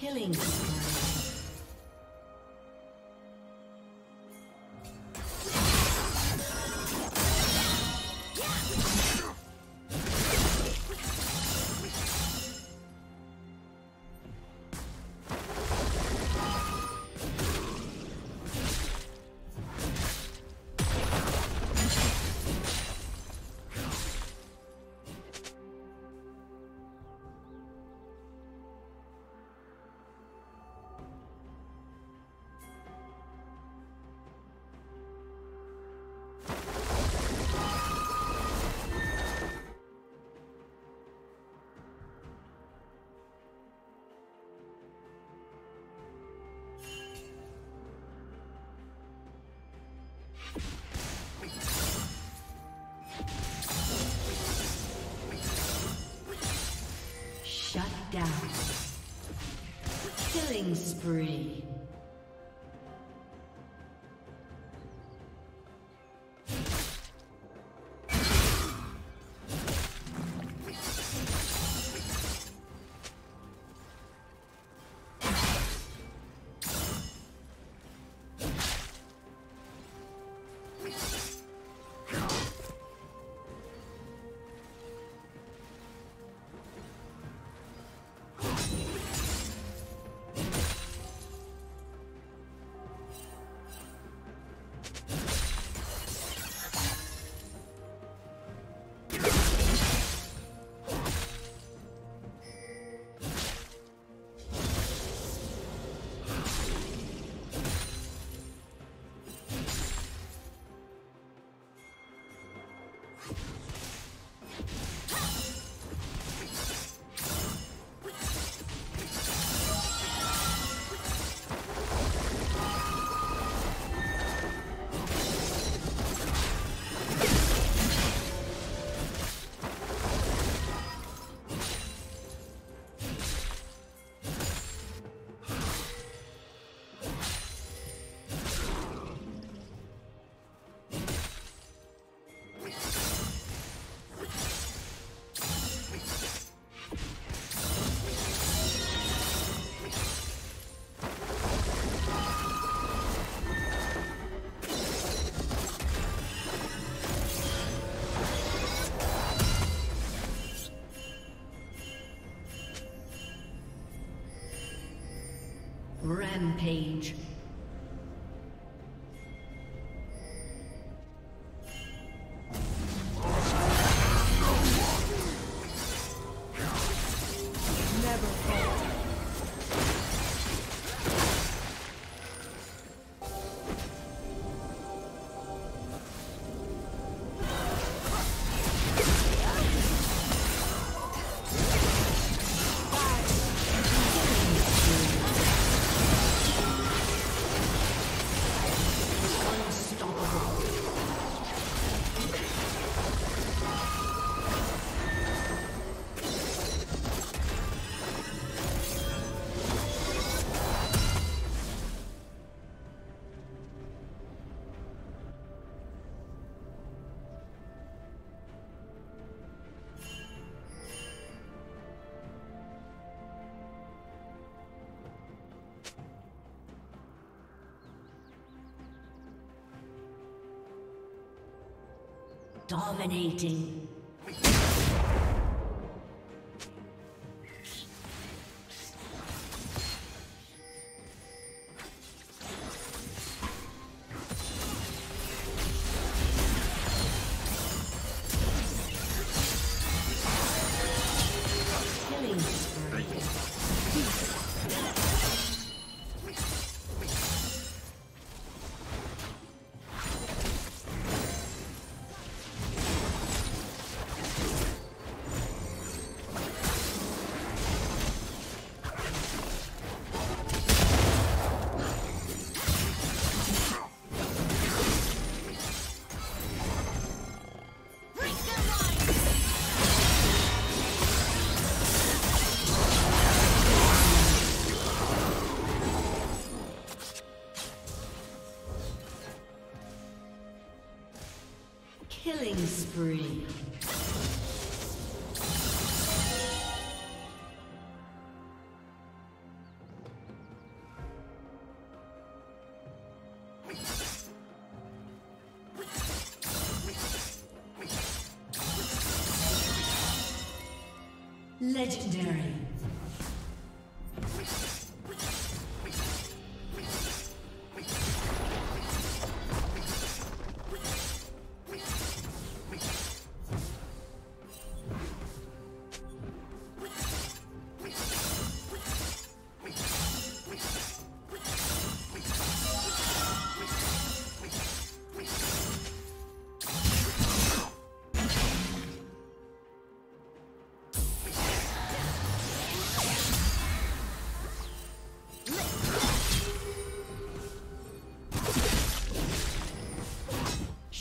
Killing spree. Killing spree. Dominating. spree. Legendary.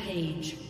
Rampage.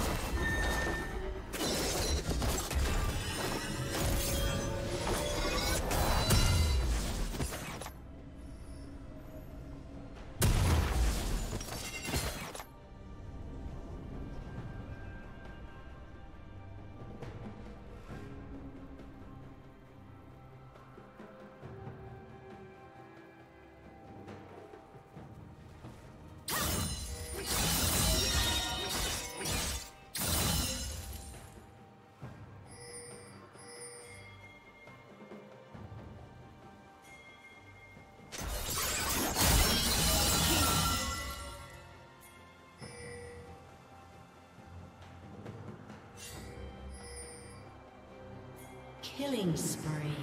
Killing spree.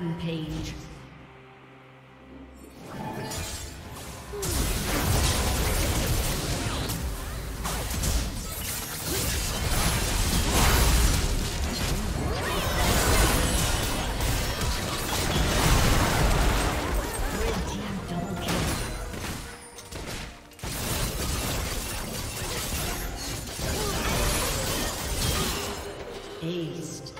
Rampage. Aced.